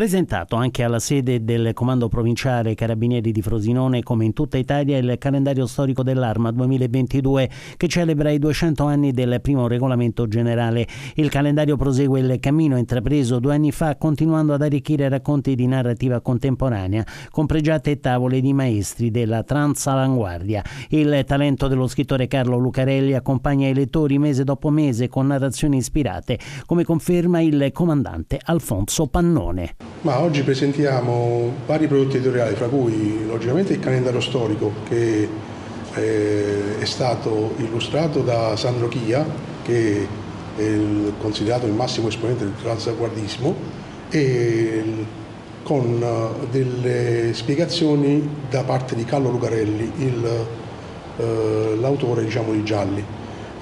Presentato anche alla sede del Comando Provinciale Carabinieri di Frosinone, come in tutta Italia, il calendario storico dell'Arma 2022 che celebra i 200 anni del primo regolamento generale. Il calendario prosegue il cammino intrapreso due anni fa, continuando ad arricchire racconti di narrativa contemporanea, con pregiate tavole di maestri della transavanguardia. Il talento dello scrittore Carlo Lucarelli accompagna i lettori mese dopo mese con narrazioni ispirate, come conferma il comandante Alfonso Pannone. Ma oggi presentiamo vari prodotti editoriali, fra cui logicamente il calendario storico che eh, è stato illustrato da Sandro Chia, che è considerato il massimo esponente del transaguardismo, e con eh, delle spiegazioni da parte di Carlo Lucarelli, eh, l'autore diciamo, di Gialli.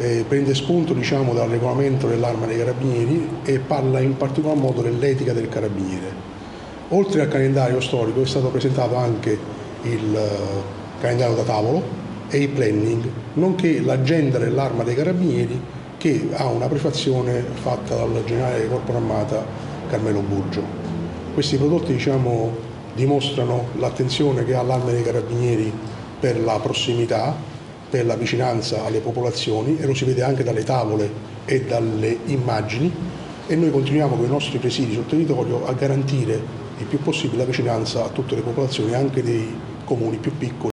Eh, prende spunto diciamo, dal regolamento dell'arma dei carabinieri e parla in particolar modo dell'etica del carabiniere. Oltre al calendario storico è stato presentato anche il eh, calendario da tavolo e il planning, nonché l'agenda dell'arma dei carabinieri che ha una prefazione fatta dal generale del Corpo Armata Carmelo Burgio. Questi prodotti diciamo, dimostrano l'attenzione che ha l'arma dei carabinieri per la prossimità, per la vicinanza alle popolazioni e lo si vede anche dalle tavole e dalle immagini e noi continuiamo con i nostri presidi sul territorio a garantire il più possibile la vicinanza a tutte le popolazioni, anche dei comuni più piccoli.